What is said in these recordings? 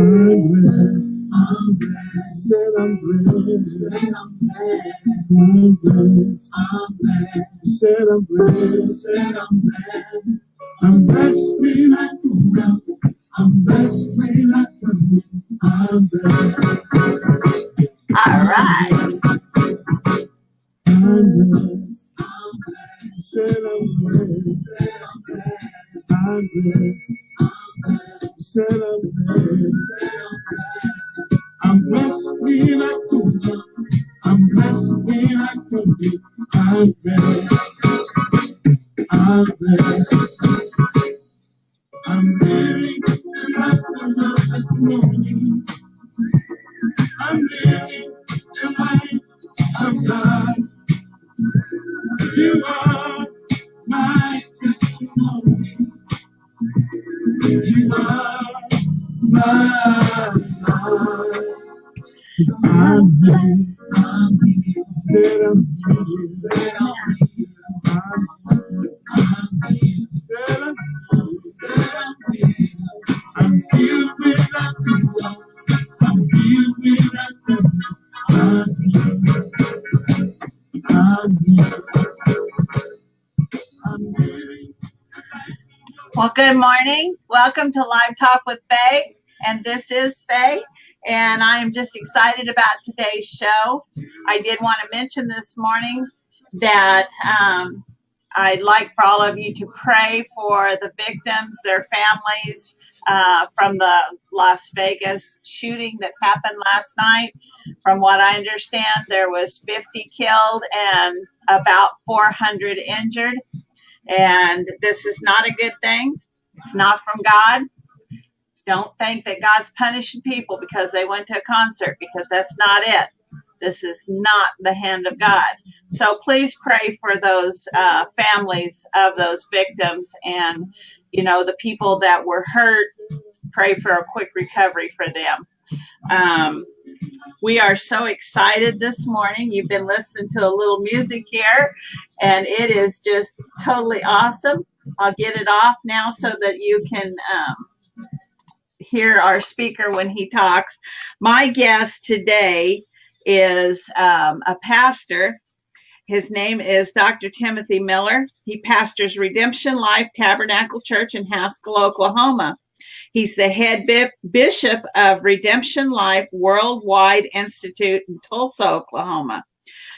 I'm blessed. I'm blessed. Said I'm blessed. I'm blessed. I'm blessed. Said I'm blessed. Said I'm blessed. I'm blessed when I go out. I'm blessed when I come in. I'm blessed. All right. I'm blessed. Said I'm blessed. I'm blessed. Said I'm blessed. I'm blessed when I out. I'm blessed when I come in. I'm blessed. I'm blessed. I'm living the life of my testimony. I'm living the life of God. You are my You are. I'm. I'm I'm I'm. I'm I'm. Well, good morning. Welcome to Live Talk with Faye. And this is Faye. And I am just excited about today's show. I did want to mention this morning that um, I'd like for all of you to pray for the victims, their families uh, from the Las Vegas shooting that happened last night. From what I understand, there was 50 killed and about 400 injured. And this is not a good thing. It's not from God. Don't think that God's punishing people because they went to a concert because that's not it. This is not the hand of God. So please pray for those uh, families of those victims and, you know, the people that were hurt. Pray for a quick recovery for them. Um, we are so excited this morning. You've been listening to a little music here, and it is just totally awesome. I'll get it off now so that you can um, hear our speaker when he talks. My guest today is um, a pastor. His name is Dr. Timothy Miller. He pastors Redemption Life Tabernacle Church in Haskell, Oklahoma. He's the head bishop of Redemption Life Worldwide Institute in Tulsa, Oklahoma.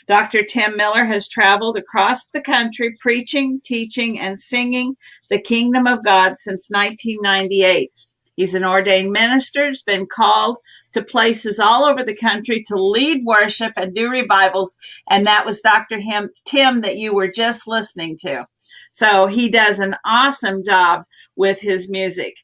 Dr. Tim Miller has traveled across the country preaching, teaching, and singing the kingdom of God since 1998. He's an ordained minister, has been called to places all over the country to lead worship and do revivals. And that was Dr. Him, Tim that you were just listening to. So he does an awesome job with his music.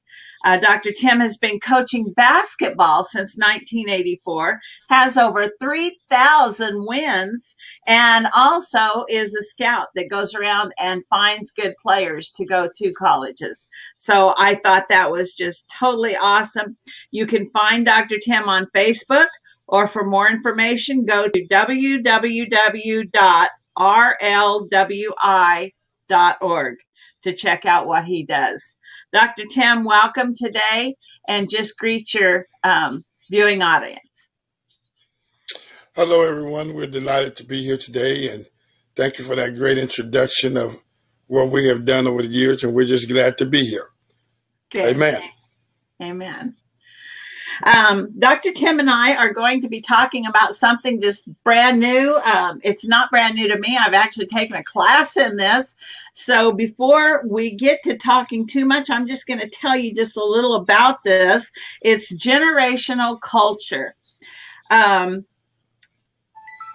Uh, Dr. Tim has been coaching basketball since 1984, has over 3,000 wins, and also is a scout that goes around and finds good players to go to colleges. So I thought that was just totally awesome. You can find Dr. Tim on Facebook, or for more information, go to www.rlwi.org to check out what he does. Dr. Tim, welcome today and just greet your um, viewing audience. Hello, everyone. We're delighted to be here today, and thank you for that great introduction of what we have done over the years, and we're just glad to be here. Amen. Amen. Um, Dr. Tim and I are going to be talking about something just brand new. Um, it's not brand new to me. I've actually taken a class in this. So before we get to talking too much, I'm just going to tell you just a little about this. It's generational culture. Um,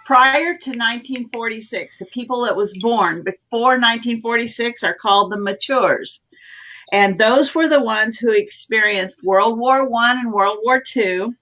prior to 1946, the people that was born before 1946 are called the matures. And those were the ones who experienced World War One and World War Two,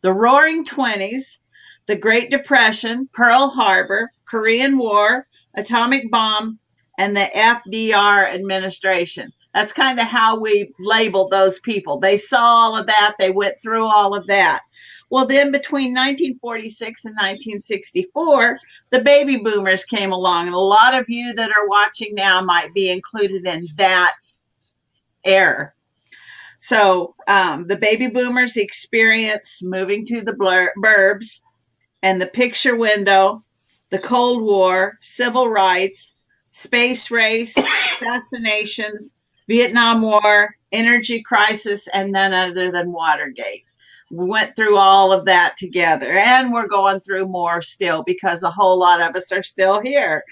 the Roaring Twenties, the Great Depression, Pearl Harbor, Korean War, atomic bomb, and the FDR administration. That's kind of how we labeled those people. They saw all of that, they went through all of that. Well, then between 1946 and 1964, the baby boomers came along, and a lot of you that are watching now might be included in that error. So um, the baby boomers experienced moving to the burbs and the picture window, the Cold War, civil rights, space race, assassinations, Vietnam War, energy crisis, and none other than Watergate. We went through all of that together, and we're going through more still because a whole lot of us are still here.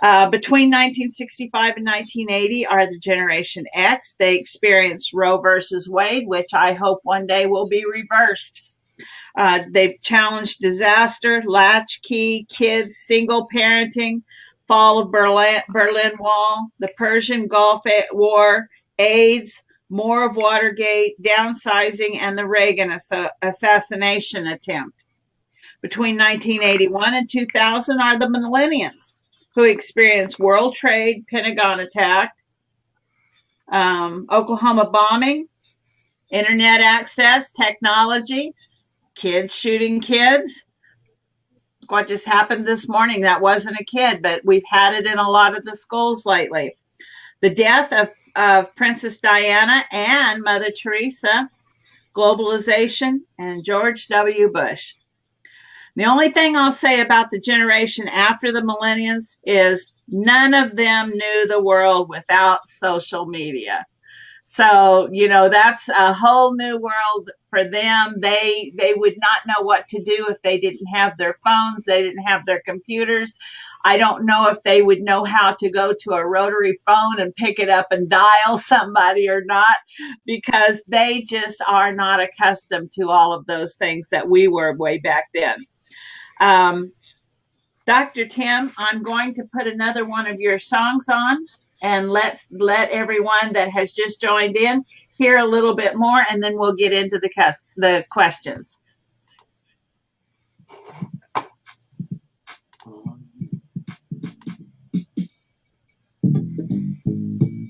Uh, between 1965 and 1980 are the Generation X. They experienced Roe versus Wade, which I hope one day will be reversed. Uh, they've challenged disaster, latchkey, kids, single parenting, fall of Berlin, Berlin Wall, the Persian Gulf War, AIDS, more of Watergate, downsizing, and the Reagan ass- assassination attempt. Between 1981 and 2000 are the millennials who experienced World Trade, Pentagon attack, um, Oklahoma bombing, internet access, technology, kids shooting kids. What just happened this morning? That wasn't a kid, but we've had it in a lot of the schools lately. The death of, of Princess Diana and Mother Teresa, globalization, and George W. Bush. The only thing I'll say about the generation after the millennials is none of them knew the world without social media. So, you know, that's a whole new world for them. They they would not know what to do if they didn't have their phones, they didn't have their computers. I don't know if they would know how to go to a rotary phone and pick it up and dial somebody or not because they just are not accustomed to all of those things that we were way back then. Um, Dr. Tim, I'm going to put another one of your songs on and let's let everyone that has just joined in hear a little bit more and then we'll get into the, cus- the questions.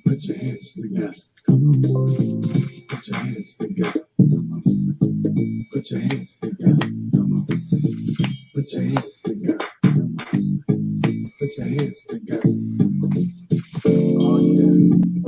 Put your hands together. Come on. Put your hands together. Come on. Put your hands together. Come on. Put your hands together. Put your hands together. Oh yeah.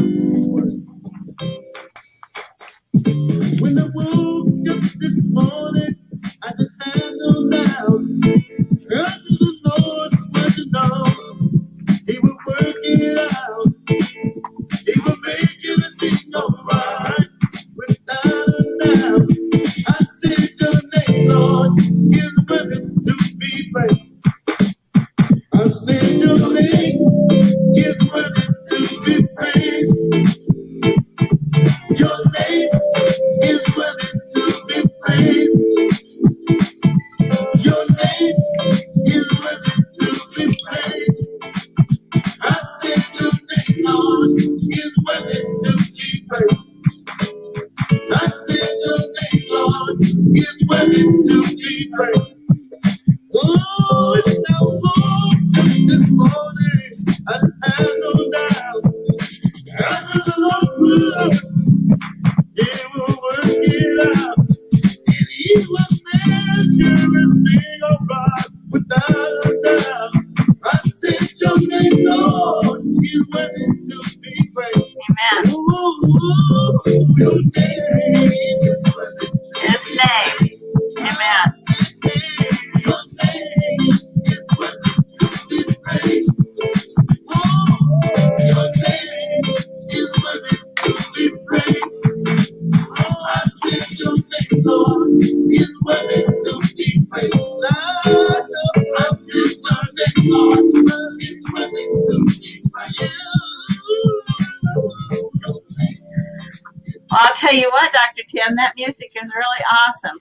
Tell you what, Dr. Tim, that music is really awesome.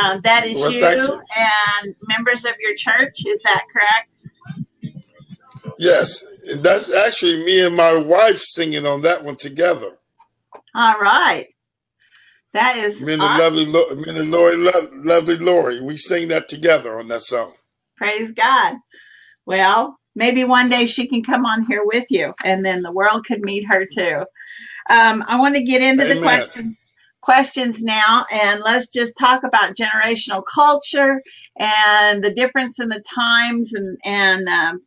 Um, that is Well, you you. and members of your church. Is that correct? Yes, and that's actually me and my wife singing on that one together. All right. That is Me and the lovely, Lo- me and Lori, lovely Lori, we sing that together on that song. Praise God. Well, maybe one day she can come on here with you and then the world could meet her too. Um, I want to get into the questions questions now and let's just talk about generational culture and the difference in the times and and um,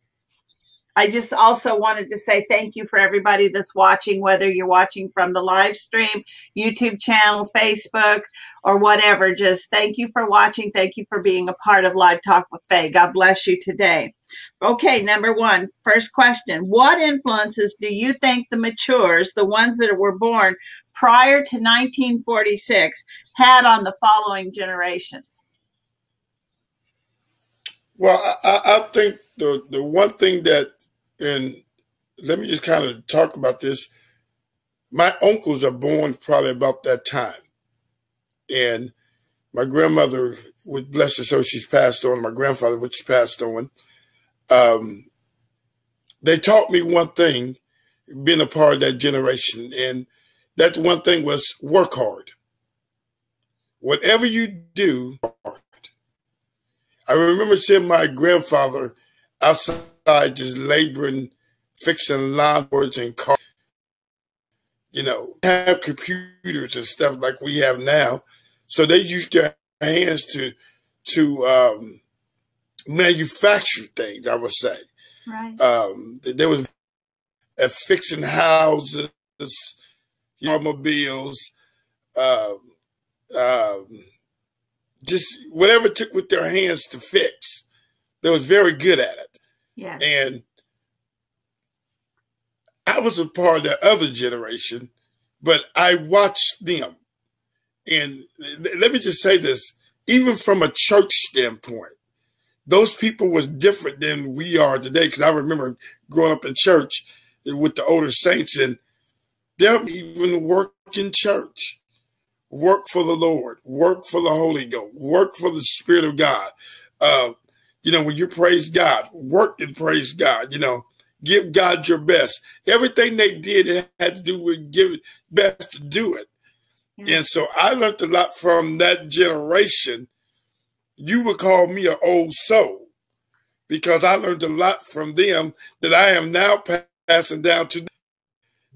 I just also wanted to say thank you for everybody that's watching, whether you're watching from the live stream, YouTube channel, Facebook, or whatever. Just thank you for watching. Thank you for being a part of Live Talk with Faye. God bless you today. Okay, number one, first question. What influences do you think the matures, the ones that were born prior to 1946, had on the following generations? Well, I, I think the the one thing that and let me just kind of talk about this. My uncles are born probably about that time. And my grandmother, with bless her soul, she's passed on. My grandfather, which passed on. Um, they taught me one thing, being a part of that generation, and that one thing was work hard. Whatever you do, hard. I remember seeing my grandfather outside just laboring, fixing lawnmowers and cars. You know, have computers and stuff like we have now. So they use their hands to to um, manufacture things. I would say, right? Um, there was at fixing houses, automobiles, um, um, just whatever took with their hands to fix. They was very good at it. Yeah. And I was a part of the other generation, but I watched them. And let me just say this, even from a church standpoint, those people was different than we are today. Because I remember growing up in church with the older saints, and them even work in church, work for the Lord, work for the Holy Ghost, work for the Spirit of God. Uh, you know, when you praise God, work and praise God, you know, give God your best. Everything they did had to do with give best to do it. Yeah. And so I learned a lot from that generation. You would call me an old soul because I learned a lot from them that I am now passing down to them.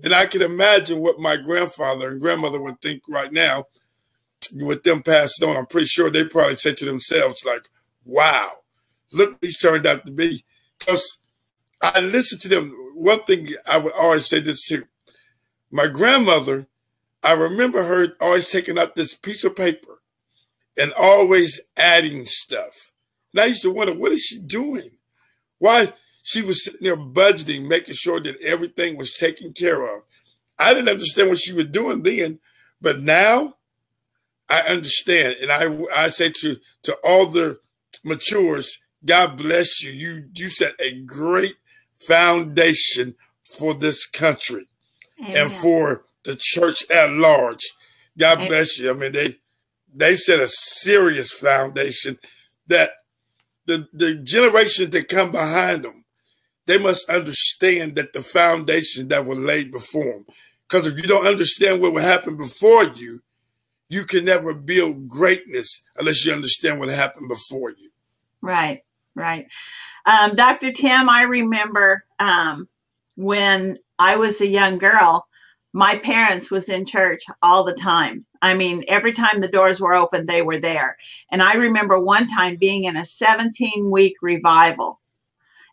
And I can imagine what my grandfather and grandmother would think right now with them passed on. I'm pretty sure they probably say to themselves, like, wow, look these turned out to be. Because I listened to them. One thing I would always say this too. My grandmother, I remember her always taking out this piece of paper and always adding stuff. And I used to wonder, what is she doing? Why she was sitting there budgeting, making sure that everything was taken care of. I didn't understand what she was doing then, but now I understand. And I I say to to all the matures, God bless you. You you set a great foundation for this country Amen. and for the church at large. God Amen. bless you. I mean, they they set a serious foundation that the the generations that come behind them, they must understand that the foundation that was laid before them. Because if you don't understand what will happen before you, you can never build greatness unless you understand what happened before you. Right right. Um, Dr. Tim, I remember um, when I was a young girl, my parents was in church all the time. I mean, every time the doors were open, they were there. And I remember one time being in a 17 week revival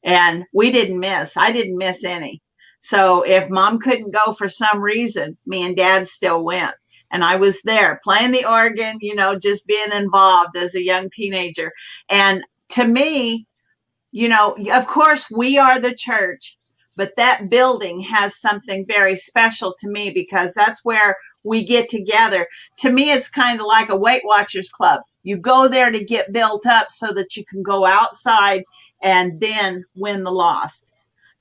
and we didn't miss. I didn't miss any. So if mom couldn't go for some reason, me and dad still went. And I was there playing the organ, you know, just being involved as a young teenager. And to me, you know, of course, we are the church, but that building has something very special to me because that's where we get together. To me, it's kind of like a Weight Watchers Club. You go there to get built up so that you can go outside and then win the lost.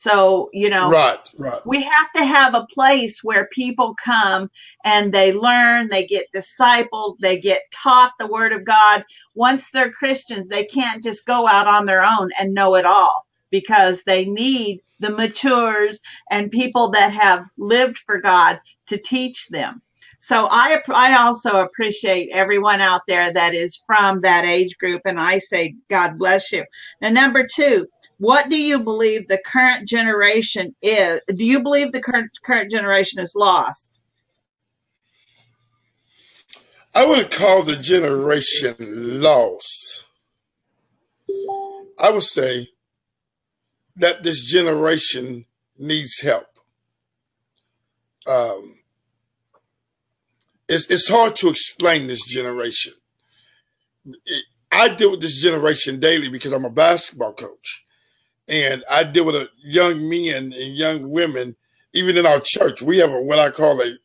So, you know, right, right. we have to have a place where people come and they learn, they get discipled, they get taught the word of God. Once they're Christians, they can't just go out on their own and know it all because they need the matures and people that have lived for God to teach them. So I I also appreciate everyone out there that is from that age group, and I say God bless you. Now, number two, what do you believe the current generation is? Do you believe the current current generation is lost? I wouldn't call the generation lost. I would say that this generation needs help. Um, it's, it's hard to explain this generation. It, I deal with this generation daily because I'm a basketball coach. And I deal with a young men and young women, even in our church. We have a, what I call a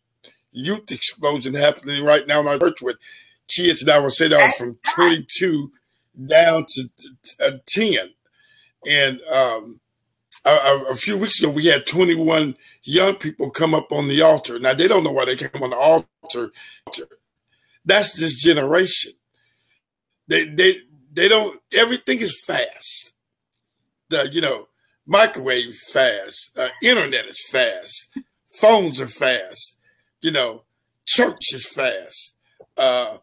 youth explosion happening right now in our church with kids that I would say that are from 22 down to, to 10. And um, a, a, few weeks ago, we had 21 young people come up on the altar. Now, they don't know why they came on the altar. That's this generation. They they they don't. Everything is fast. The you know microwave fast. Uh, internet is fast. Phones are fast. You know, church is fast. Uh,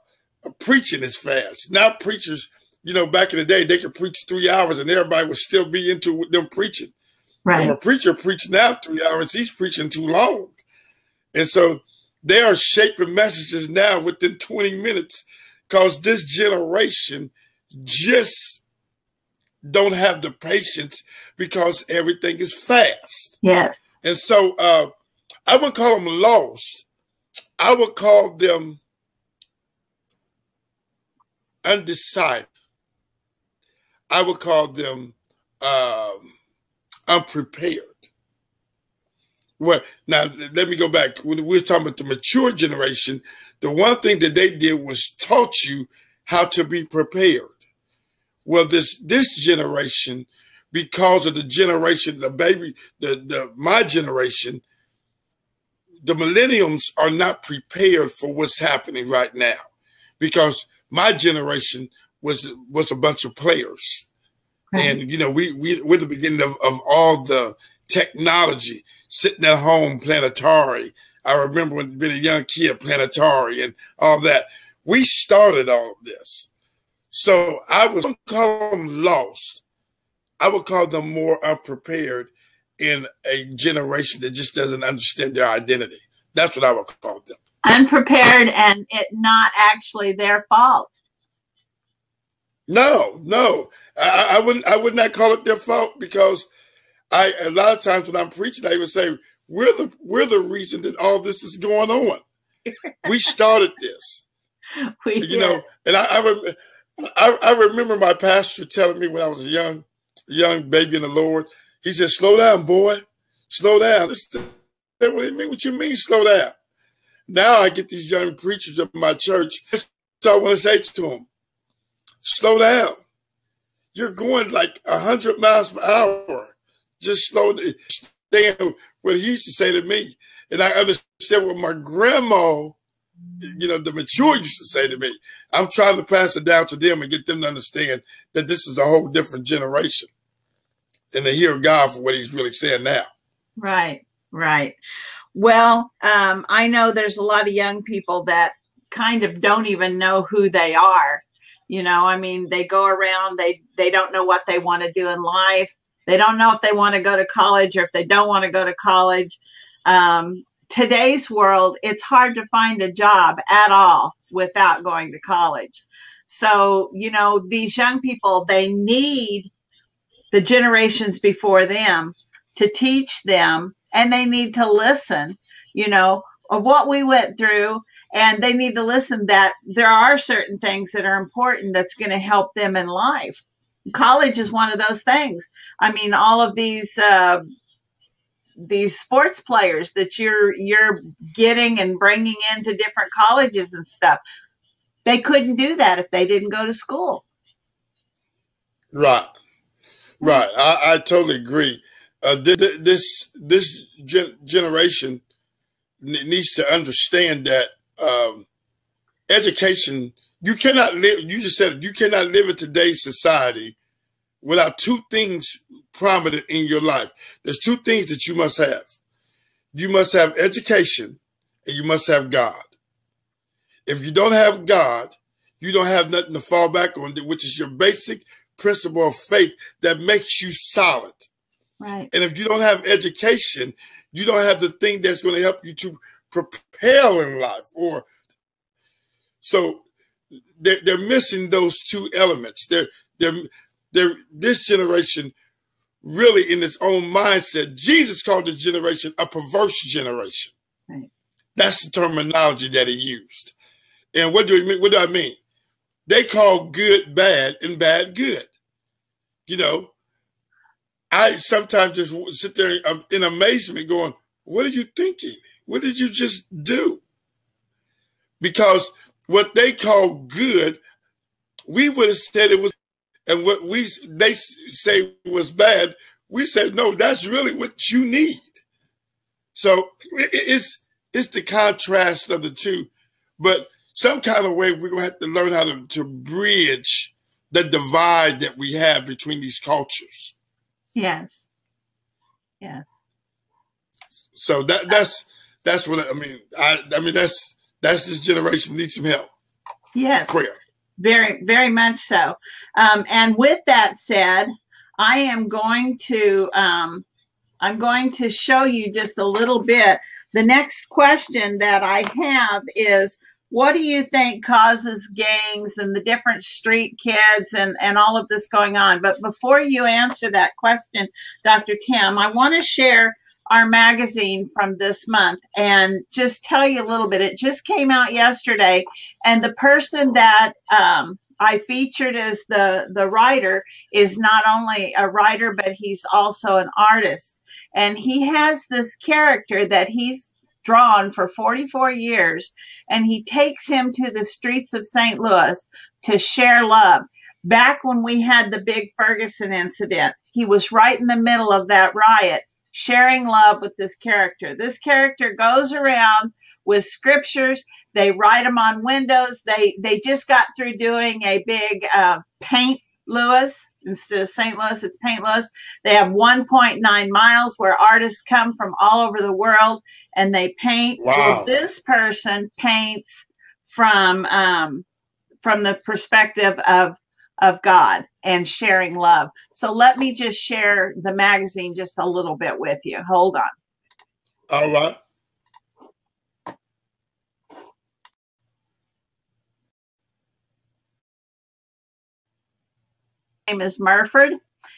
preaching is fast. Now preachers, you know, back in the day, they could preach three hours and everybody would still be into them preaching. Right. If a preacher preached now three hours, he's preaching too long. And so they are shaping messages now within 20 minutes because this generation just don't have the patience because everything is fast. Yes. And so uh, I would call them lost. I would call them undecided. I would call them um, unprepared. Well, now let me go back. When we were talking about the mature generation, the one thing that they did was taught you how to be prepared. Well, this this generation, because of the generation, the baby, the, the my generation, the millenniums are not prepared for what's happening right now. Because my generation was was a bunch of players. And you know, we we we're the beginning of, of all the technology, sitting at home playing Atari, I remember when being a young kid playing Atari and all that. We started all this. So I was call them lost. I would call them more unprepared in a generation that just doesn't understand their identity. That's what I would call them. Unprepared and it not actually their fault. No, no. I, I wouldn't I would not call it their fault because I a lot of times when I'm preaching, I even say, we're the we're the reason that all this is going on. we started this. We you did. know, and I I, rem- I I, remember my pastor telling me when I was a young young baby in the Lord, he said, "Slow down, boy, slow down." This, what do you mean? What you mean, slow down? Now I get these young preachers of my church. So I want to say to them, slow down. You're going like a hundred miles per hour. Just slow down what he used to say to me. And I understand what my grandma, you know, the mature used to say to me. I'm trying to pass it down to them and get them to understand that this is a whole different generation and to hear God for what he's really saying now. Right, right. Well, um, I know there's a lot of young people that kind of don't even know who they are. You know, I mean, they go around, they they don't know what they want to do in life. They don't know if they want to go to college or if they don't want to go to college. Um, today's world, it's hard to find a job at all without going to college. So, you know, these young people, they need the generations before them to teach them and they need to listen, you know, of what we went through. And they need to listen that there are certain things that are important that's going to help them in life college is one of those things. I mean, all of these uh, these sports players that you're you're getting and bringing into different colleges and stuff, they couldn't do that if they didn't go to school. Right, right. I, I totally agree. Uh, this this generation needs to understand that um, education you cannot live. You just said you cannot live in today's society without two things prominent in your life. There's two things that you must have. You must have education, and you must have God. If you don't have God, you don't have nothing to fall back on, which is your basic principle of faith that makes you solid. Right. And if you don't have education, you don't have the thing that's going to help you to propel in life. Or so they're, they're missing those two elements. They're they're they're this generation really in its own mindset. Jesus called this generation a perverse generation. Right. That's the terminology that he used. And what do, mean, what do I mean? They call good bad and bad good. You know, I sometimes just sit there in amazement going, what are you thinking? What did you just do? Because what they call good, we would have said it was, and what we they say was bad, we said no. That's really what you need. So it's it's the contrast of the two, but some kind of way we're gonna have to learn how to, to bridge the divide that we have between these cultures. Yes. Yeah. So that that's that's what I mean. I I mean that's that's this generation needs some help. Yes. Prayer. Very, very much so. Um, and with that said, I am going to um, I'm going to show you just a little bit. The next question that I have is what do you think causes gangs and the different street kids and, and all of this going on? But before you answer that question, Dr. Tim, I want to share our magazine from this month and just tell you a little bit. It just came out yesterday, and the person that um, I featured as the the writer is not only a writer, but he's also an artist, and he has this character that he's drawn for 44 years, and he takes him to the streets of St. Louis to share love. Back when we had the big Ferguson incident, he was right in the middle of that riot sharing love with this character. This character goes around with scriptures. They write them on windows. They they just got through doing a big uh, paint Louis instead of St. Louis. It's Paint Louis. They have 1.9 miles where artists come from all over the world and they paint. Wow. Well, this person paints from um, from the perspective of of God and sharing love. So let me just share the magazine just a little bit with you. Hold on. All right. name is Murford,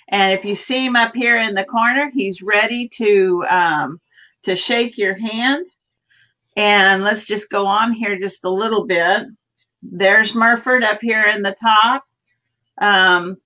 and if you see him up here in the corner, he's ready to um, to shake your hand. And let's just go on here just a little bit. There's Murford up here in the top um,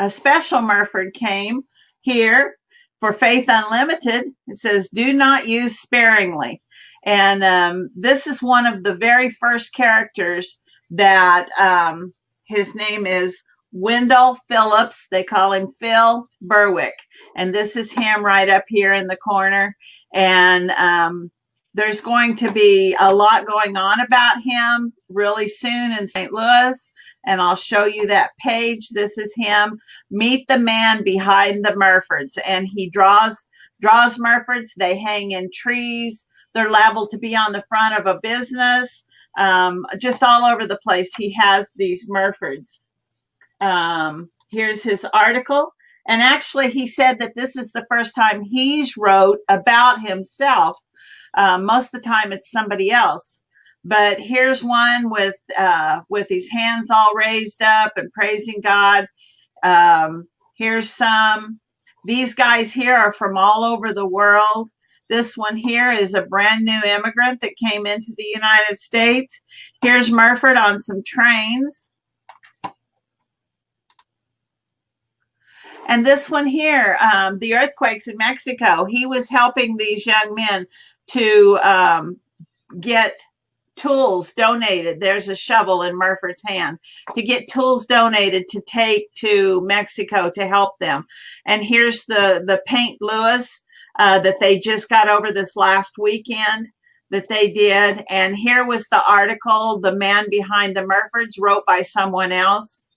a special Murford came here for Faith Unlimited. It says, do not use sparingly. And um, this is one of the very first characters that um, his name is Wendell Phillips. They call him Phil Berwick. And this is him right up here in the corner. And um, there's going to be a lot going on about him really soon in St. Louis and I'll show you that page. This is him. Meet the man behind the Murfords, and he draws draws Murfords. They hang in trees. They're liable to be on the front of a business. Um, just all over the place. He has these Murfords. Um, here's his article. And actually, he said that this is the first time he's wrote about himself. Uh, most of the time, it's somebody else. But here's one with uh, with his hands all raised up and praising God. Um, here's some. These guys here are from all over the world. This one here is a brand new immigrant that came into the United States. Here's Murford on some trains. And this one here, um, the earthquakes in Mexico, he was helping these young men to um, get tools donated. There's a shovel in Murford's hand to get tools donated to take to Mexico to help them. And here's the the Paint Louis uh, that they just got over this last weekend that they did. And here was the article, the man behind the Murfords wrote by someone else.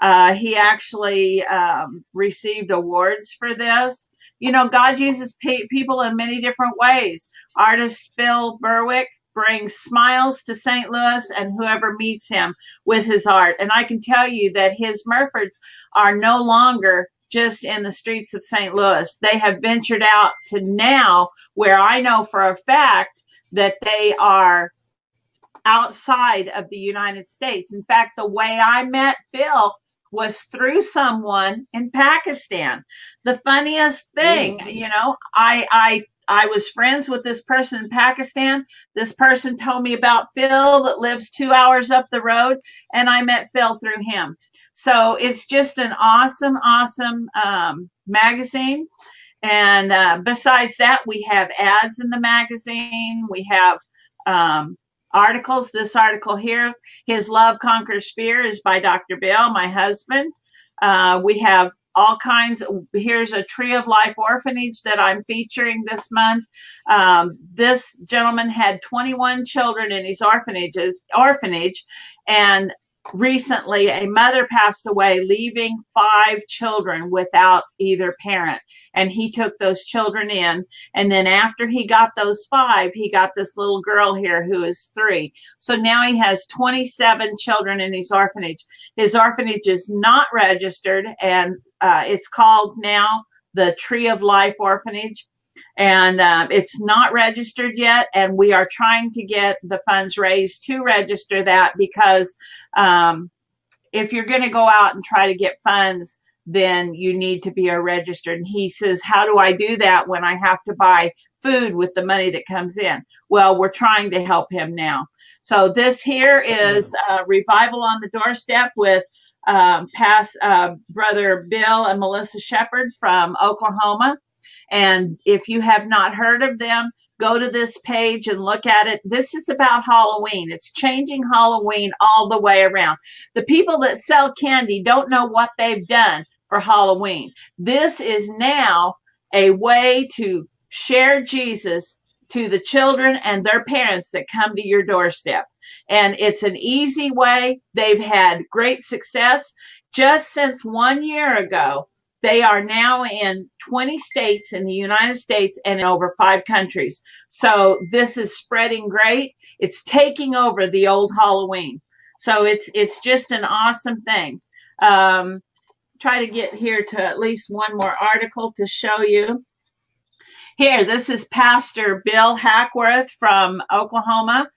Uh, he actually um, received awards for this. You know, God uses pe- people in many different ways. Artist Phil Berwick brings smiles to St. Louis and whoever meets him with his art. And I can tell you that his Murfords are no longer just in the streets of St. Louis. They have ventured out to now where I know for a fact that they are outside of the United States. In fact, the way I met Phil was through someone in Pakistan. The funniest thing, you know, I I I was friends with this person in Pakistan. This person told me about Phil that lives two hours up the road, and I met Phil through him. So it's just an awesome, awesome um, magazine. And uh, besides that, we have ads in the magazine. We have um, articles. This article here, His Love Conquers Fear, is by Dr. Bill, my husband. Uh, we have all kinds. Here's a Tree of Life orphanage that I'm featuring this month. Um, this gentleman had 21 children in his orphanages orphanage, and recently a mother passed away leaving five children without either parent. And he took those children in. And then after he got those five he got this little girl here who is three. So now he has 27 children in his orphanage. His orphanage is not registered. And uh, it's called now the tree of life orphanage and um, it's not registered yet and we are trying to get the funds raised to register that because um, if you're going to go out and try to get funds then you need to be a registered. And he says how do i do that when i have to buy food with the money that comes in? Well we're trying to help him now. So this here is revival on the doorstep with um, past uh, brother bill and melissa shepard from oklahoma and if you have not heard of them, go to this page and look at it. This is about Halloween. It's changing Halloween all the way around. The people that sell candy don't know what they've done for Halloween. This is now a way to share Jesus to the children and their parents that come to your doorstep. And it's an easy way. They've had great success. Just since one year ago, they are now in 20 states in the United States and in over five countries. So this is spreading great. It's taking over the old Halloween. So it's it's just an awesome thing. Um, try to get here to at least one more article to show you. Here, this is Pastor Bill Hackworth from Oklahoma.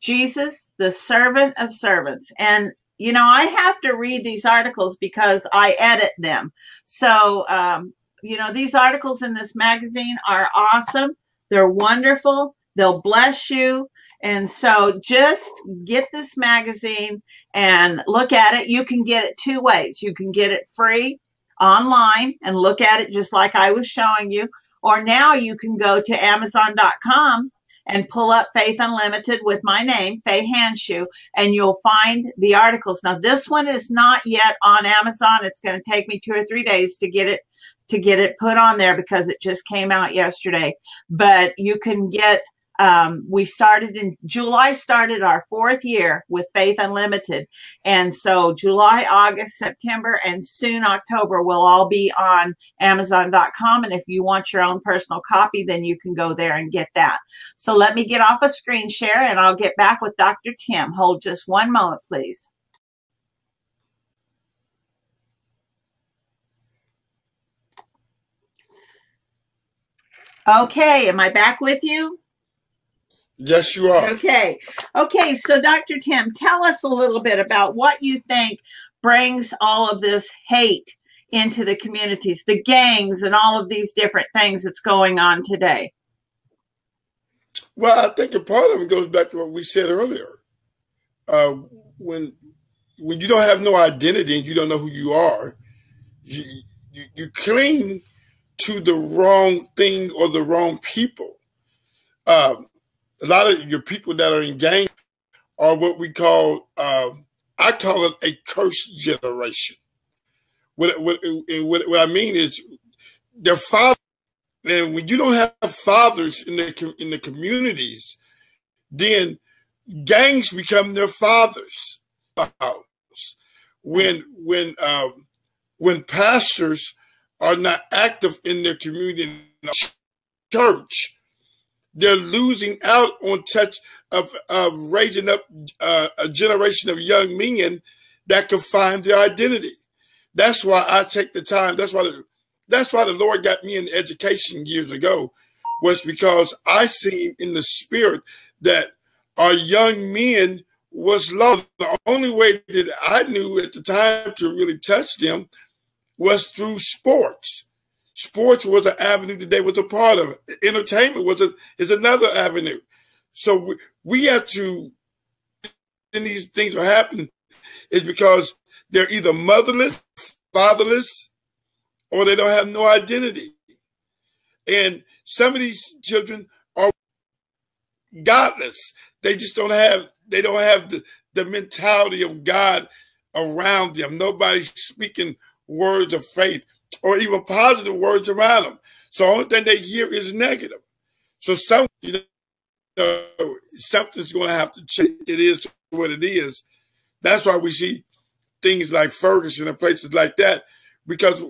Jesus, the servant of servants. And you know, I have to read these articles because I edit them. So, um, you know, these articles in this magazine are awesome. They're wonderful. They'll bless you. And so just get this magazine and look at it. You can get it two ways. You can get it free online and look at it just like I was showing you. Or now you can go to Amazon.com and pull up Faith Unlimited with my name, Faye Hanshew, and you'll find the articles. Now, this one is not yet on Amazon. It's going to take me two or three days to get it to get it put on there because it just came out yesterday. But you can get um, we started in July, started our fourth year with Faith Unlimited. And so July, August, September, and soon October will all be on Amazon.com. And if you want your own personal copy, then you can go there and get that. So let me get off of screen share and I'll get back with Dr. Tim. Hold just one moment, please. Okay, am I back with you? Yes, you are. Okay. Okay. So, Dr. Tim, tell us a little bit about what you think brings all of this hate into the communities, the gangs, and all of these different things that's going on today. Well, I think a part of it goes back to what we said earlier. Uh, when when you don't have no identity and you don't know who you are, you, you, you cling to the wrong thing or the wrong people. Um, a lot of your people that are in gangs are what we call, um, I call it a cursed generation. What, what, what, what I mean is their father, and when you don't have fathers in the, in the communities, then gangs become their fathers. When, when, um, when pastors are not active in their community, church, they're losing out on touch of, of raising up uh, a generation of young men that can find their identity. That's why I take the time. That's why the, that's why the Lord got me in education years ago, was because I seen in the spirit that our young men was lost. The only way that I knew at the time to really touch them was through sports. Sports was an avenue that they was a part of. Entertainment was a is another avenue. So we, we have to. And these things are happening is because they're either motherless, fatherless, or they don't have no identity. And some of these children are godless. They just don't have they don't have the, the mentality of God around them. Nobody's speaking words of faith or even positive words around them. So the only thing they hear is negative. So some you know, something's going to have to change. It is what it is. That's why we see things like Ferguson and places like that because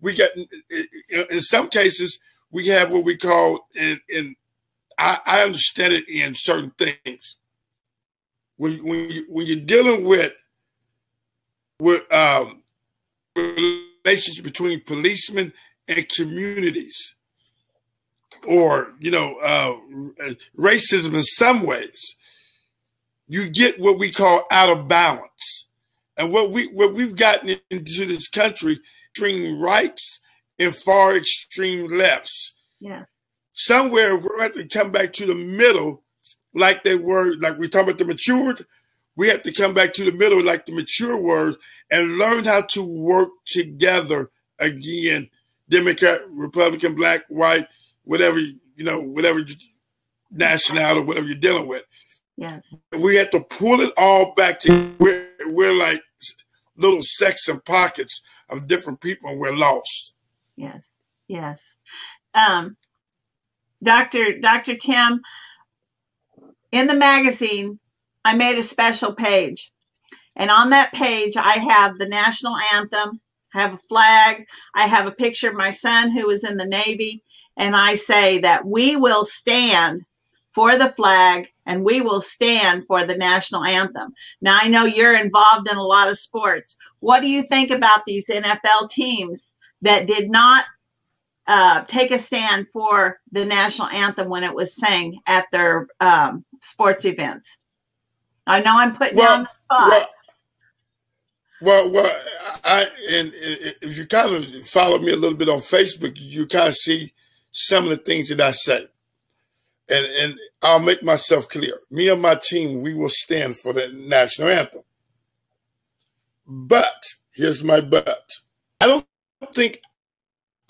we get in some cases we have what we call in, in I, I understand it in certain things when when you, when you're dealing with with um, relations between policemen and communities, or you know, uh, racism in some ways, you get what we call out of balance, and what we what we've gotten into this country, extreme rights and far extreme lefts. Yeah. Somewhere we're going to come back to the middle like they were, like we talk about the matured, we have to come back to the middle, like the mature word, and learn how to work together again. Democrat, Republican, black, white, whatever you know, whatever nationality, or whatever you're dealing with. Yes. We have to pull it all back to we're we're like little sects and pockets of different people, and we're lost. Yes. Yes. Um, Doctor Doctor Tim, in the magazine, I made a special page. And on that page, I have the national anthem, I have a flag, I have a picture of my son who was in the Navy, and I say that we will stand for the flag and we will stand for the national anthem. Now, I know you're involved in a lot of sports. What do you think about these NFL teams that did not uh, take a stand for the national anthem when it was sang at their um, sports events? I know I'm putting well, you on the spot. Well, well, well I and, and if you kind of follow me a little bit on Facebook, you kind of see some of the things that I say, and and I'll make myself clear. Me and my team, we will stand for the national anthem. But here's my but. I don't think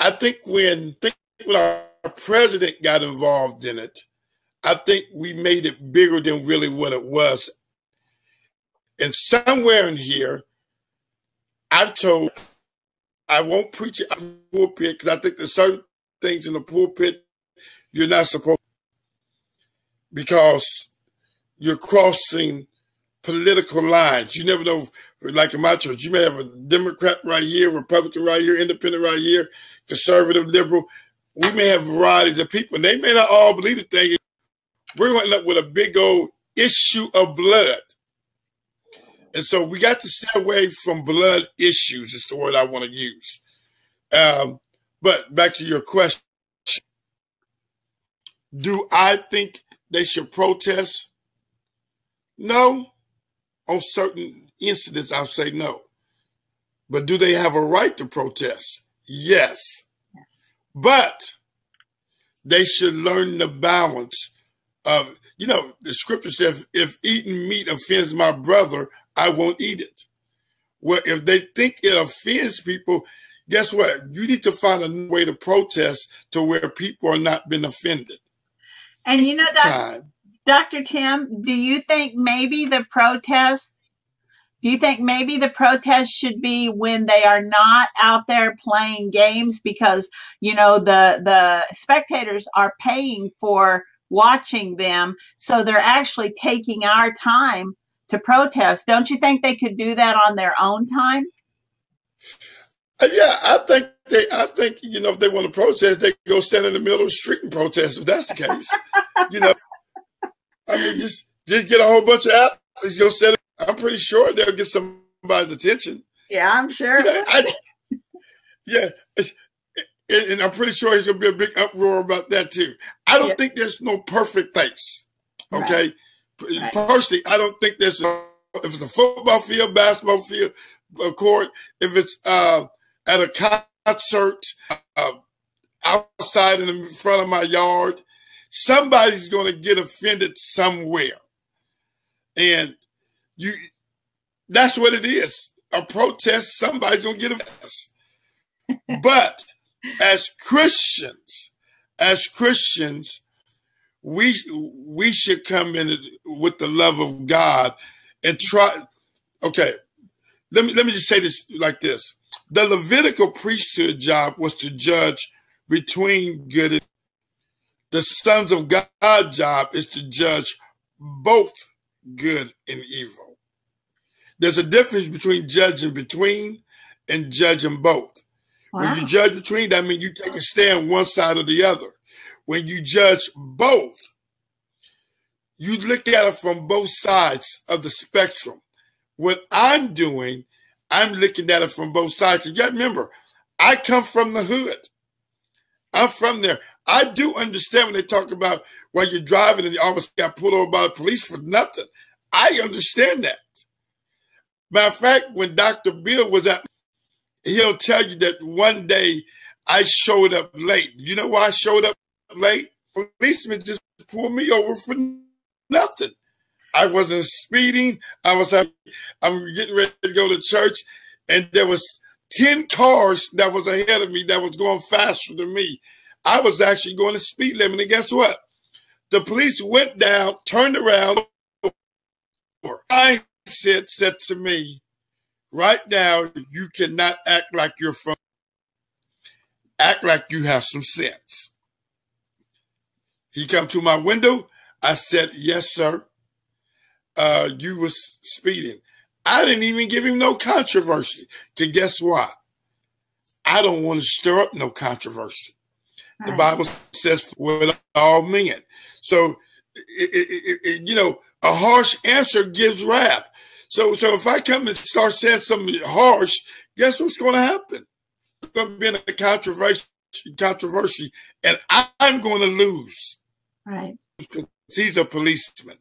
I think when, think when our president got involved in it, I think we made it bigger than really what it was. And somewhere in here, I've told I won't preach it the pulpit because I think there's certain things in the pulpit you're not supposed because you're crossing political lines. You never know, like in my church, you may have a Democrat right here, Republican right here, Independent right here, conservative, liberal. We may have varieties of people. They may not all believe the thing. We're going to end up with a big old issue of blood. And so we got to stay away from blood issues, is the word I want to use. Um, but back to your question. Do I think they should protest? No. On certain incidents, I'll say no. But do they have a right to protest? Yes. But they should learn the balance of, you know, the scripture says, if eating meat offends my brother, I won't eat it. Well, if they think it offends people, guess what? You need to find a way to protest to where people are not being offended. And you know, Dr. Dr. Tim, do you think maybe the protests do you think maybe the protest should be when they are not out there playing games because you know the the spectators are paying for watching them so they're actually taking our time to protest don't you think they could do that on their own time uh, yeah i think they i think you know if they want to protest they go stand in the middle of the street and protest if that's the case you know i mean just just get a whole bunch of athletes go stand I'm pretty sure they'll get somebody's attention. Yeah, I'm sure. I, yeah, and, and, I'm pretty sure there's gonna be a big uproar about that too. I don't yeah. think there's no perfect place. Okay, right. Personally, I don't think there's a, if it's a football field, basketball field, a court, if it's uh, at a concert uh, outside in the front of my yard, somebody's going to get offended somewhere, and you. That's what it is. A protest. Somebody's going to get offended. but as Christians, as Christians, we we should come in with the love of God and try. Okay, let me let me just say this like this: the Levitical priesthood job was to judge between good and the sons of God job is to judge both good and evil. There's a difference between judging between and judging both. Wow. When you judge between, that means you take a stand one side or the other. When you judge both, you look at it from both sides of the spectrum. What I'm doing, I'm looking at it from both sides. You got to remember, I come from the hood. I'm from there. I do understand when they talk about when you're driving and you almost got pulled over by the police for nothing. I understand that. Matter of fact, when Dr. Bill was at, he'll tell you that one day I showed up late. You know why I showed up late? Policeman just pulled me over for nothing. I wasn't speeding. I was I'm getting ready to go to church, and there was 10 cars that was ahead of me that was going faster than me. I was actually going to speed limit. And guess what? The police went down, turned around. I said, said to me, right now, you cannot act like you're from, act like you have some sense. He come to my window. I said, yes, sir. Uh, you was speeding. I didn't even give him no controversy. Cause guess what? I don't want to stir up no controversy. The Bible says with all men. So, it, it, it, you know, a harsh answer gives wrath. So, so if I come and start saying something harsh, guess what's going to happen? It's going to be in a controversy, controversy, and I'm going to lose. Right. He's a policeman.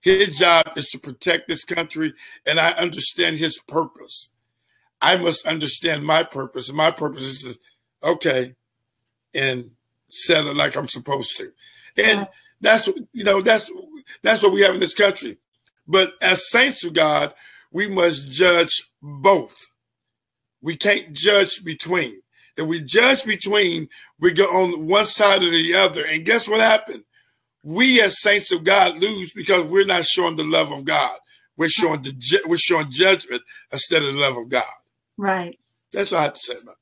His job is to protect this country, and I understand his purpose. I must understand my purpose. And my purpose is to, okay, and set it like I'm supposed to. And that's you know that's that's what we have in this country. But as saints of God, we must judge both. We can't judge between. If we judge between, we go on one side or the other. And guess what happened? We as saints of God lose because we're not showing the love of God. We're showing the we're showing judgment instead of the love of God. Right. That's what I have to say about it.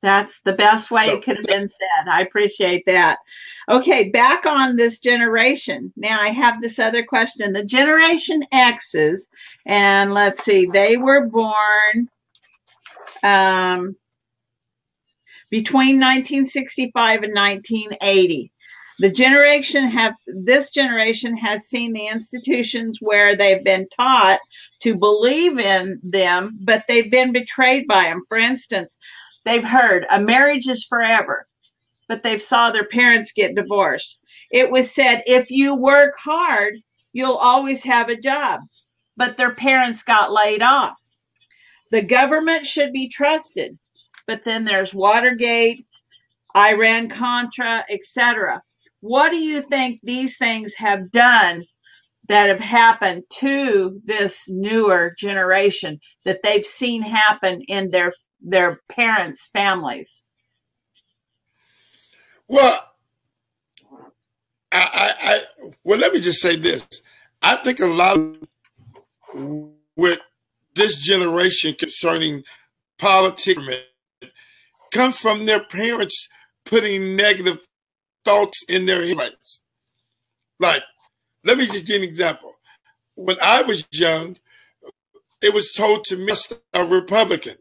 That's the best way so, it could have been said. I appreciate that. Okay, back on this generation. Now I have this other question. The Generation X's, and let's see, they were born um, between 1965 and 1980. The generation have this generation has seen the institutions where they've been taught to believe in them, but they've been betrayed by them. For instance, They've heard a marriage is forever, but they've saw their parents get divorced. It was said if you work hard, you'll always have a job, but their parents got laid off. The government should be trusted, but then there's Watergate, Iran Contra, etc. What do you think these things have done that have happened to this newer generation that they've seen happen in their their parents' families? Well, I, I, I well, let me just say this. I think a lot of with this generation concerning politics comes from their parents putting negative thoughts in their heads. Like, let me just give an example. When I was young, it was told to me a Republican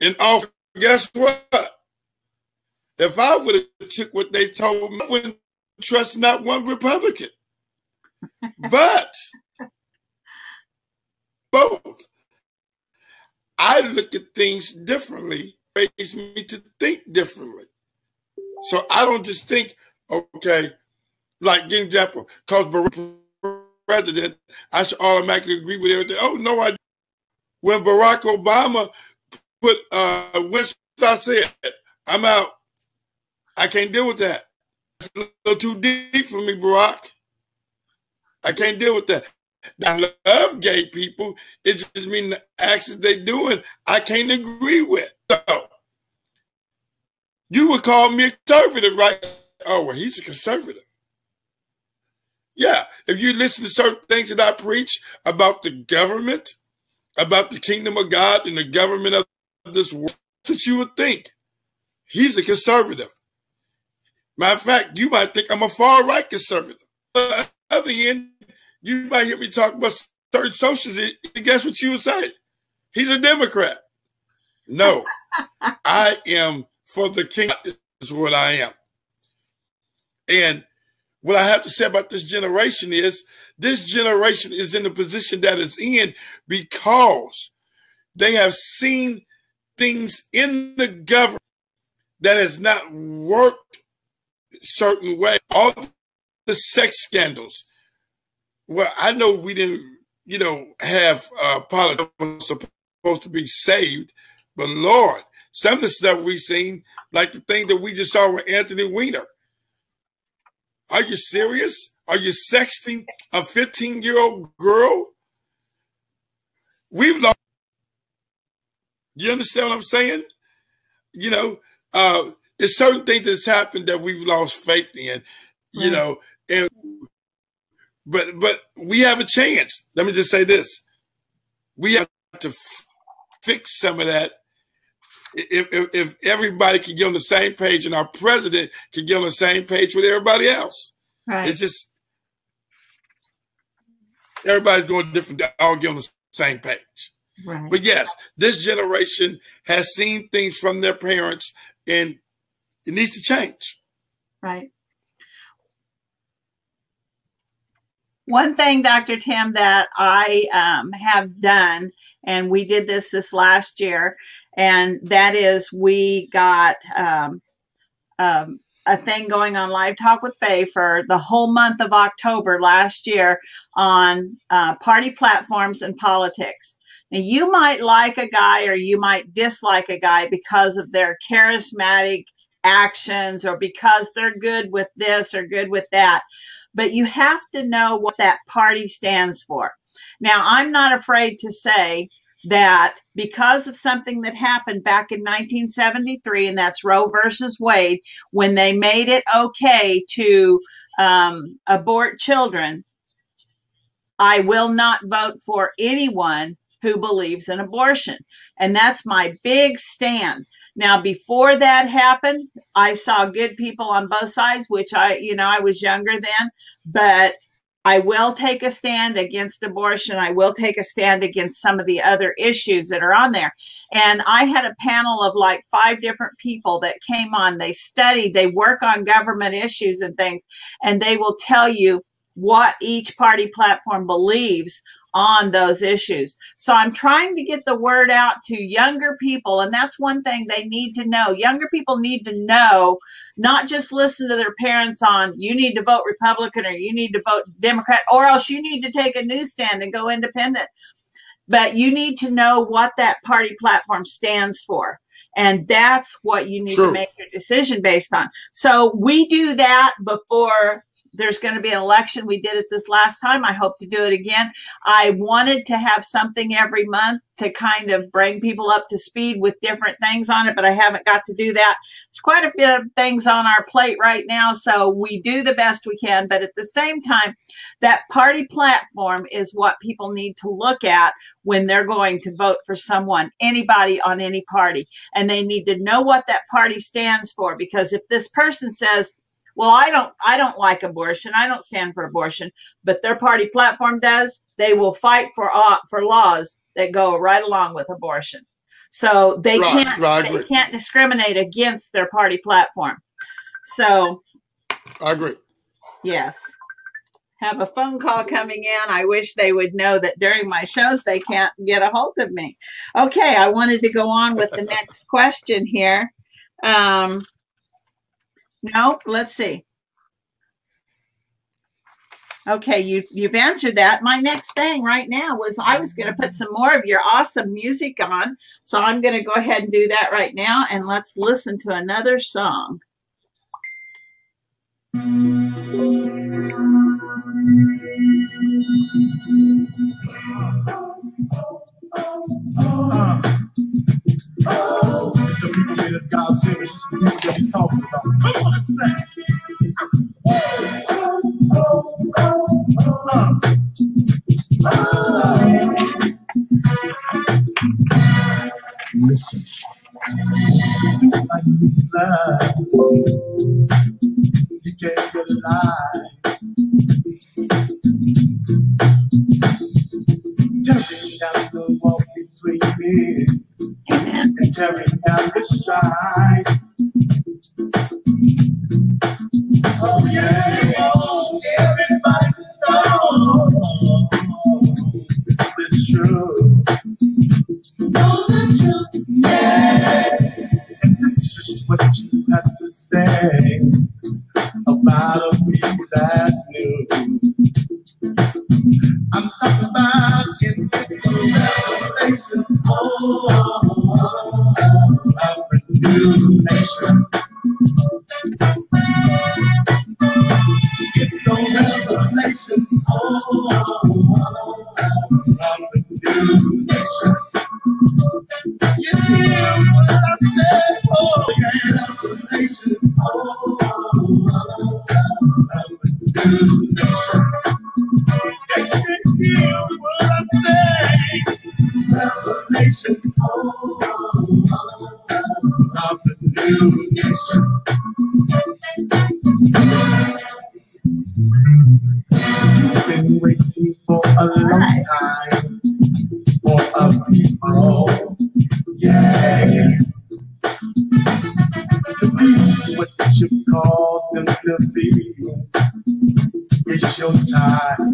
in office, guess what? If I would have took what they told me, I wouldn't trust not one Republican. but both. I look at things differently, makes me to think differently. So I don't just think, okay, like give example, because Barack president, I should automatically agree with everything. Oh no, I. When Barack Obama put uh, Winston, I said, "I'm out. I can't deal with that. It's a little too deep for me, Barack. I can't deal with that." I love gay people. It just means the actions they're doing, I can't agree with. So you would call me a conservative, right? Oh, well, he's a conservative. Yeah, if you listen to certain things that I preach about the government, about the kingdom of God and the government of this world, that you would think he's a conservative. Matter of fact, you might think I'm a far right conservative. On the other end, you might hear me talk about certain socialists, and guess what you would say? He's a Democrat. No, I am for the king. Is what I am. And what I have to say about this generation is this generation is in the position that it's in because they have seen things in the government that has not worked certain way. All the sex scandals. Well, I know we didn't, you know, have uh, politics supposed to be saved, but Lord, some of the stuff we've seen, like the thing that we just saw with Anthony Weiner. Are you serious? Are you sexting a 15 year old girl? We've lost. You understand what I'm saying? You know, uh, there's certain things that's happened that we've lost faith in, you right. know, and but but we have a chance. Let me just say this: we have to f- fix some of that. If, if, if everybody can get on the same page and our president can get on the same page with everybody else, right. it's just everybody's going different. All get on the same page. Right. But yes, this generation has seen things from their parents, and it needs to change. Right. One thing, Dr. Tim, that I um, have done, and we did this this last year, and that is we got um, um, a thing going on Live Talk with Faye for the whole month of October last year on uh, party platforms and politics. Now, you might like a guy or you might dislike a guy because of their charismatic actions or because they're good with this or good with that but you have to know what that party stands for. Now, I'm not afraid to say that because of something that happened back in 1973, and that's Roe versus Wade, when they made it okay to um, abort children, I will not vote for anyone who believes in abortion. And that's my big stand. Now, before that happened, I saw good people on both sides, which I, you know, I was younger then, but I will take a stand against abortion. I will take a stand against some of the other issues that are on there. And I had a panel of like five different people that came on. They studied, they work on government issues and things, and they will tell you what each party platform believes on those issues. So I'm trying to get the word out to younger people. And that's one thing they need to know. Younger people need to know, not just listen to their parents on, you need to vote Republican or you need to vote Democrat, or else you need to take a newsstand and go independent. But you need to know what that party platform stands for. And that's what you need True. to make your decision based on. So we do that before there's going to be an election. We did it this last time. I hope to do it again. I wanted to have something every month to kind of bring people up to speed with different things on it, but I haven't got to do that. It's quite a bit of things on our plate right now, so we do the best we can. But at the same time, that party platform is what people need to look at when they're going to vote for someone, anybody on any party. And they need to know what that party stands for because if this person says, well i don't i don't like abortion i don't stand for abortion but their party platform does they will fight for uh, for laws that go right along with abortion so they right, can't right, they can't discriminate against their party platform so i agree yes have a phone call coming in. I wish they would know that during my shows they can't get a hold of me. Okay, I wanted to go on with the next question here. Um, no, let's see. Okay, you you've answered that. My next thing right now was I was going to put some more of your awesome music on, so I'm going to go ahead and do that right now, and let's listen to another song. Uh, some people say that God's it's just music that he's talking about. Come on and sing. Uh, listen. I need love. You can't get a tearing down the strife. Oh yeah, oh, everybody knows it's true. Know the truth, yeah. And this is just what you have to say about a people that's new. I'm talking about in this revelation oh, of a new nation. It's a revelation oh, a new nation. You hear what I said? Oh, revelation oh, of a new nation. You hear what I say? Revelation of the new nation. You've been waiting for a long time for a people, yeah, to be what you call them to be. It's your time.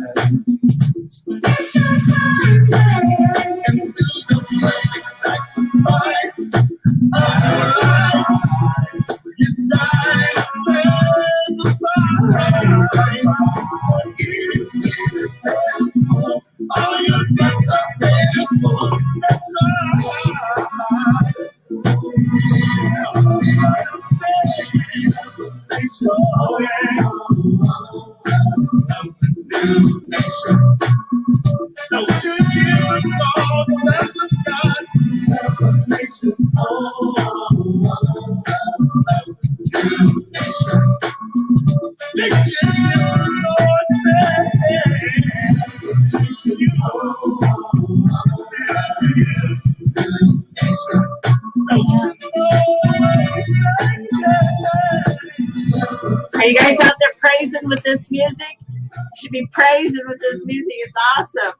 This music? You should be praising with this music. It's awesome.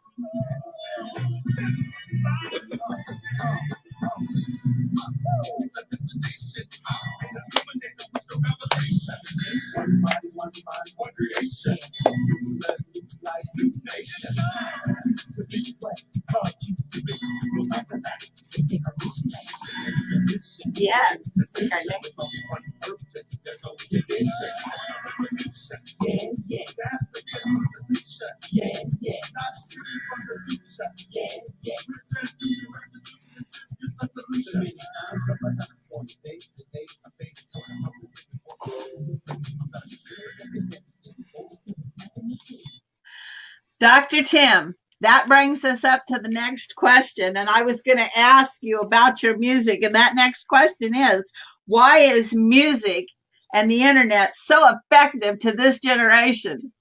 Tim, that brings us up to the next question. And I was going to ask you about your music. And that next question is why is music and the internet so effective to this generation?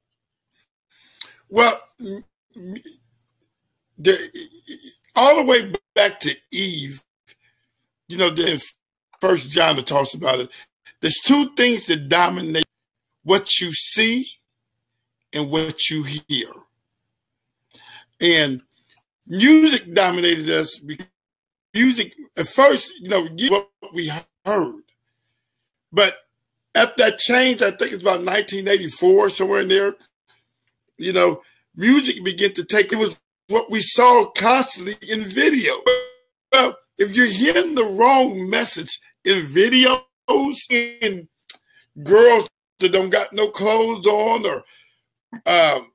Well, the, all the way back to Eve, you know, then First John that talks about it. There's two things that dominate what you see and what you hear. And music dominated us because music at first, you know, what we heard. But after that change, I think it's about 1984, somewhere in there, you know, music began to take it was what we saw constantly in video. Well, if you're hearing the wrong message in videos in girls that don't got no clothes on or um,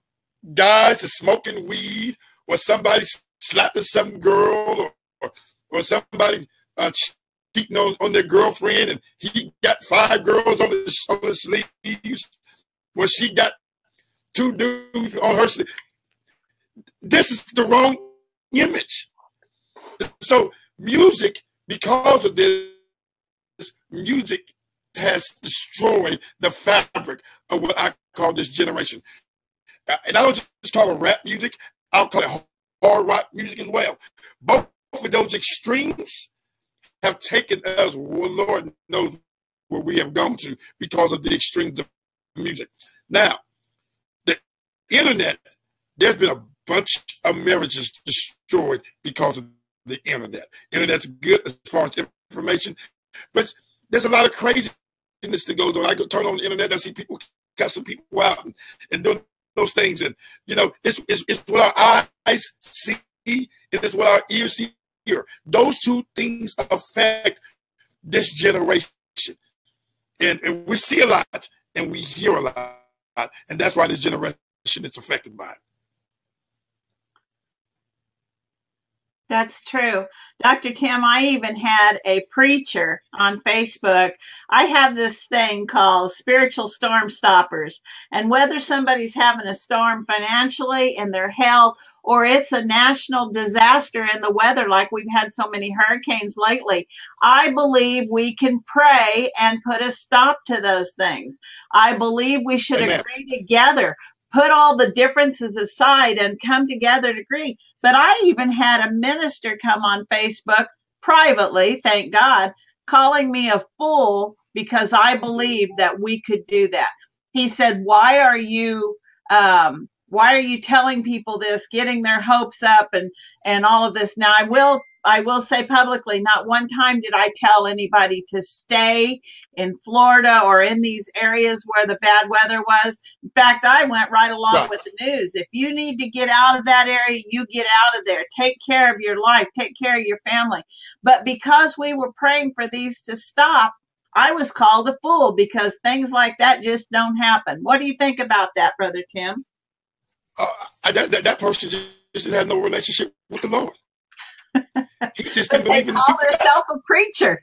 guys are smoking weed or somebody slapping some girl or, or, somebody uh, cheating on, on their girlfriend and he got five girls on his, on his sleeves when she got two dudes on her sleeve. This is the wrong image. So music, because of this, music has destroyed the fabric of what I call this generation. Uh, and I don't just call it rap music, I'll call it hard rock music as well. Both of those extremes have taken us, well, Lord knows where we have gone to because of the extremes of music. Now, the internet, there's been a bunch of marriages destroyed because of the internet. Internet's good as far as information, but there's a lot of craziness that goes on. I go turn on the internet, I see people cussing people out and, and doing those things. And, you know, it's, it's, it's what our eyes see and it's what our ears see here. Those two things affect this generation. And, and we see a lot and we hear a lot. And that's why this generation is affected by it. That's true. Dr. Tim, I even had a preacher on Facebook. I have this thing called spiritual storm stoppers. And whether somebody's having a storm financially in their health or it's a national disaster in the weather, like we've had so many hurricanes lately, I believe we can pray and put a stop to those things. I believe we should Amen. agree together put all the differences aside and come together to agree. But I even had a minister come on Facebook privately, thank God, calling me a fool because I believed that we could do that. He said, "Why are you um, why are you telling people this, getting their hopes up and and all of this?" Now I will I will say publicly, not one time did I tell anybody to stay in Florida or in these areas where the bad weather was. In fact, I went right along right. with the news. If you need to get out of that area, you get out of there. Take care of your life, take care of your family. But because we were praying for these to stop, I was called a fool because things like that just don't happen. What do you think about that, Brother Tim? Uh, that, that, that person just, just had no relationship with the Lord. He just didn't believe in the call herself a preacher.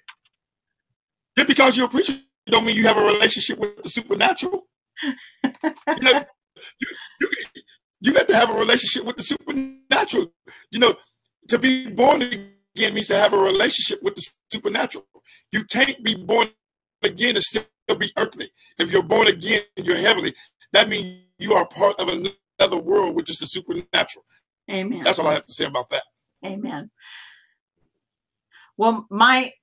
Just because you're a preacher don't mean you have a relationship with the supernatural. you, know, you, you, you have to have a relationship with the supernatural. You know, to be born again means to have a relationship with the supernatural. You can't be born again and still be earthly. If you're born again and you're heavenly, that means you are part of another world, which is the supernatural. Amen. That's all I have to say about that. Amen. Well, my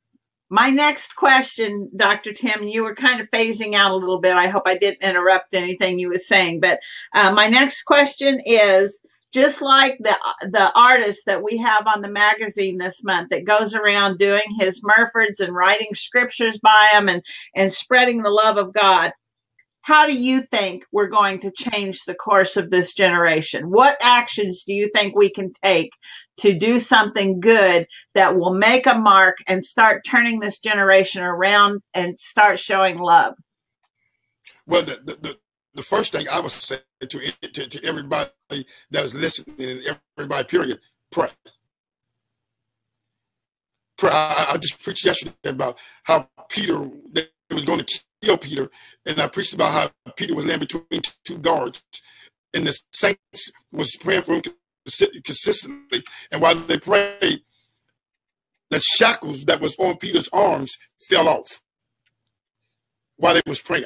my next question, Dr. Tim, you were kind of phasing out a little bit. I hope I didn't interrupt anything you were saying. But uh, my next question is just like the the artist that we have on the magazine this month that goes around doing his Murfords and writing scriptures by him and and spreading the love of God how do you think we're going to change the course of this generation? What actions do you think we can take to do something good that will make a mark and start turning this generation around and start showing love? Well, the, the, the first thing I would say to, to, to everybody that is listening and everybody, period, pray. Pray. I, I just preached yesterday about how Peter was going to kill Peter, and I preached about how Peter was laying between two guards, and the saints was praying for him consistently. And while they prayed, the shackles that was on Peter's arms fell off while they was praying.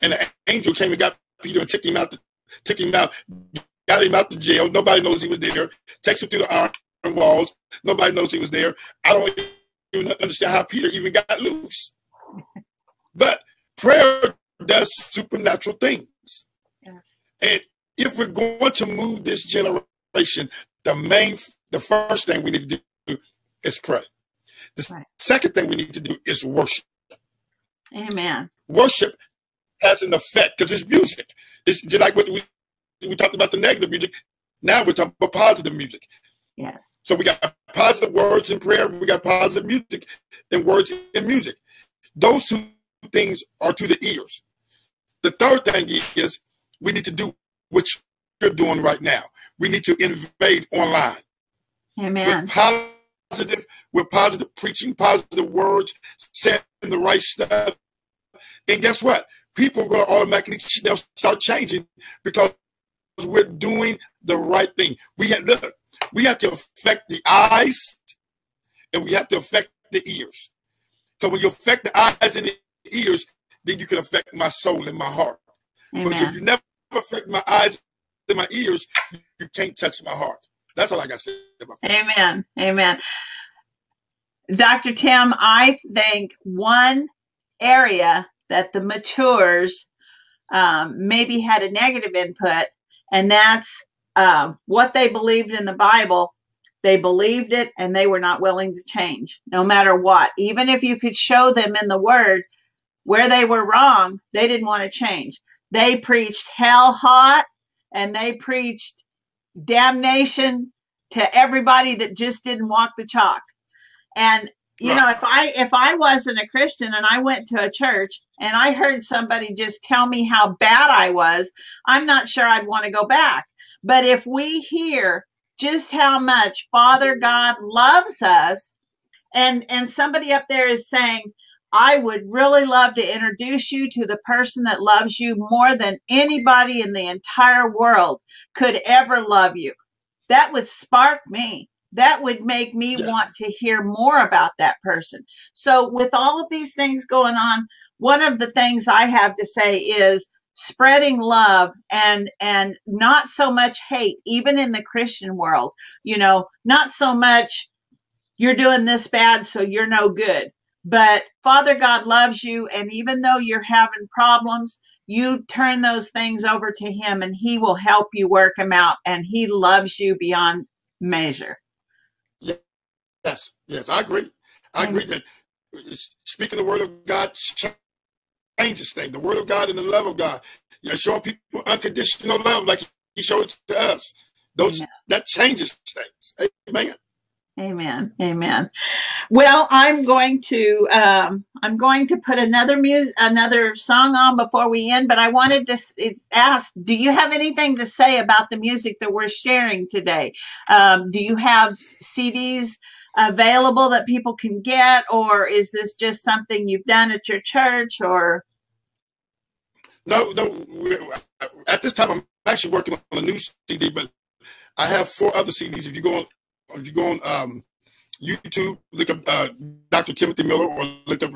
And the angel came and got Peter and took him out, to, took him out, got him out the jail. Nobody knows he was there. Takes him through the iron walls. Nobody knows he was there. I don't even understand how Peter even got loose. But prayer does supernatural things. Yes. And if we're going to move this generation, the main, the first thing we need to do is pray. The right. second thing we need to do is worship. Amen. Worship has an effect because it's music. It's just like what we we talked about the negative music. Now we're talking about positive music. Yes. So we got positive words in prayer. We got positive music and words in music. Those two things are to the ears. The third thing is we need to do which you're doing right now. We need to invade online. Amen. With positive, with positive preaching, positive words, saying the right stuff. And guess what? People are going to automatically they'll start changing because we're doing the right thing. We have look, we have to affect the eyes and we have to affect the ears. Because when you affect the eyes and the ears, then you can affect my soul and my heart. Amen. But if you never affect my eyes and my ears, you can't touch my heart. That's all I got to say about that. Amen. Amen. Dr. Tim, I think one area that the matures um, maybe had a negative input, and that's um, what they believed in the Bible. They believed it and they were not willing to change, no matter what. Even if you could show them in the Word where they were wrong, they didn't want to change. They preached hell hot and they preached damnation to everybody that just didn't walk the chalk. And you know, if I if I wasn't a Christian and I went to a church and I heard somebody just tell me how bad I was, I'm not sure I'd want to go back. But if we hear just how much Father God loves us, and and somebody up there is saying, I would really love to introduce you to the person that loves you more than anybody in the entire world could ever love you. That would spark me that would make me yes. want to hear more about that person. So, with all of these things going on, one of the things I have to say is spreading love and and not so much hate even in the christian world you know not so much you're doing this bad so you're no good but father god loves you and even though you're having problems you turn those things over to him and he will help you work them out and he loves you beyond measure Yes, yes, I agree. I agree that uh, speaking the word of God changes things. The word of God and the love of God. You know, showing people unconditional love like He showed it to us. Those that changes things. Amen. Amen. Amen. Well, I'm going to um, I'm going to put another music another song on before we end, but I wanted to ask, do you have anything to say about the music that we're sharing today? Um, do you have CDs available that people can get, or is this just something you've done at your church, or? No, no. At this time, I'm actually working on a new CD, but I have four other CDs. If you go on, if you go on um, YouTube, look up uh, Dr. Timothy Miller, or look up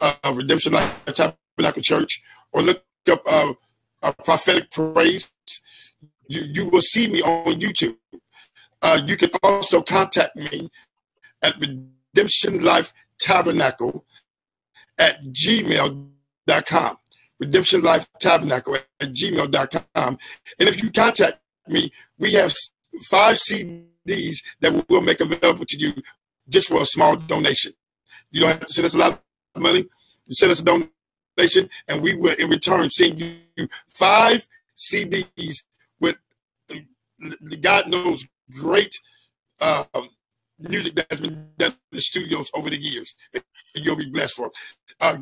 uh, Redemption Life Tabernacle Church, or look up uh, Prophetic Praise. You, you will see me on YouTube. Uh, you can also contact me at Redemption Life Tabernacle at gmail.com. Redemption Life Tabernacle at gmail.com. And if you contact me, we have five CDs that we'll make available to you just for a small donation. You don't have to send us a lot of money. You send us a donation, and we will, in return, send you five CDs with the God knows great um, music that's been done in the studios over the years. And you'll be blessed for. Uh,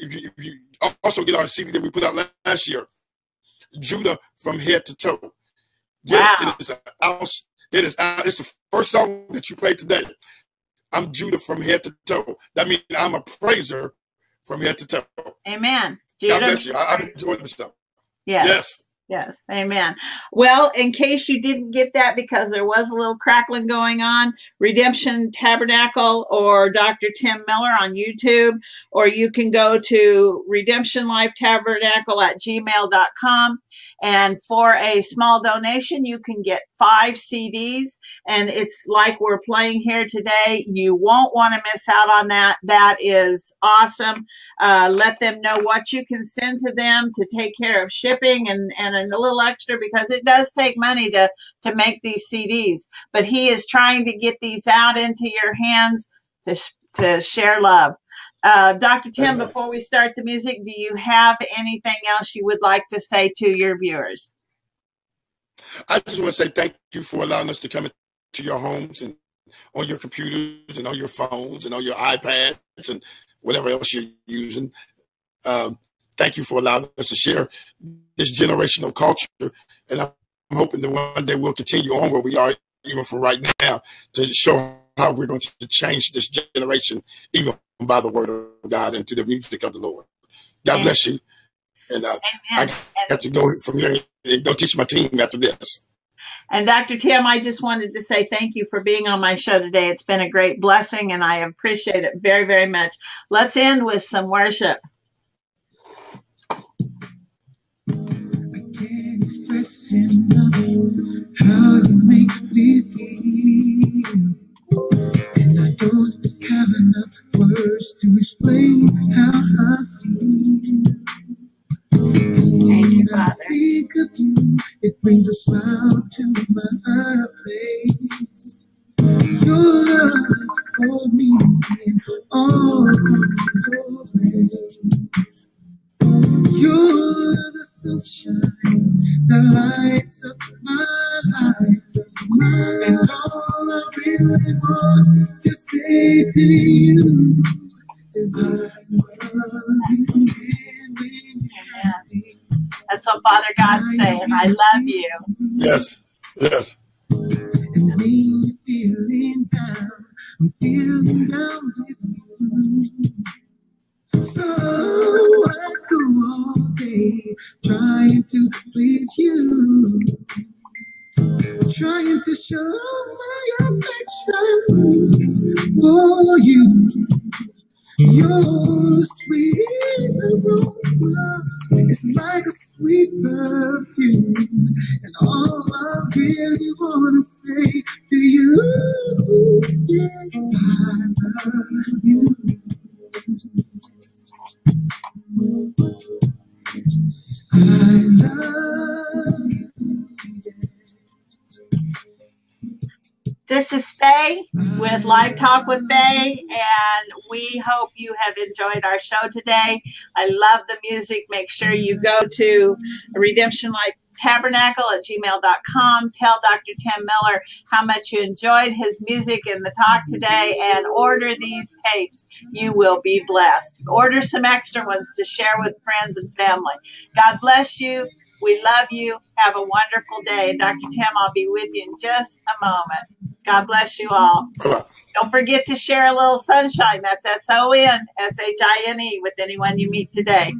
if you, if you, also get our CD that we put out last year, Judah from head to toe. Yeah, wow. it is out. It is out. It's the first song that you played today. I'm Judah from head to toe. That means I'm a praiser from head to toe. Amen. Judah. God bless you. I, I've enjoyed myself. Yes. Yes. Yes, amen. Well, in case you didn't get that because there was a little crackling going on, Redemption Tabernacle or Dr. Tim Miller on YouTube, or you can go to Redemption Life Tabernacle at gmail.com. And for a small donation, you can get five CDs. And it's like we're playing here today. You won't want to miss out on that. That is awesome. Uh, let them know what you can send to them to take care of shipping and, and a little extra because it does take money to, to make these CDs. But he is trying to get these out into your hands to, to share love. Uh, Dr. Tim, before we start the music, do you have anything else you would like to say to your viewers? I just want to say thank you for allowing us to come into your homes and on your computers and on your phones and on your iPads and whatever else you're using. Um, thank you for allowing us to share this generational culture. And I'm hoping that one day we'll continue on where we are, even from right now, to show how we're going to change this generation, even by the word of God and through the music of the Lord. God Amen. bless you. And uh, I got to go from here and go teach my team after this. And Dr. Tim, I just wanted to say thank you for being on my show today. It's been a great blessing and I appreciate it very, very much. Let's end with some worship. How you make me feel. And I don't have enough words to explain how I feel. Thank you, Father. think of you, it brings a smile to my face. Your love for me in all your ways. You're the sunshine that lights up my life. And all I really want to say to you is I love you. Amen. that's what Father God's saying. I love you. Yes, yes. Live Talk with Faye, and we hope you have enjoyed our show today. I love the music. Make sure you go to Redemption Life Tabernacle at gmail.com. Tell Dr. Tim Miller how much you enjoyed his music in the talk today and order these tapes. You will be blessed. Order some extra ones to share with friends and family. God bless you. We love you. Have a wonderful day. Dr. Tim, I'll be with you in just a moment. God bless you all. Don't forget to share a little sunshine. That's S O N S H I N E with anyone you meet today.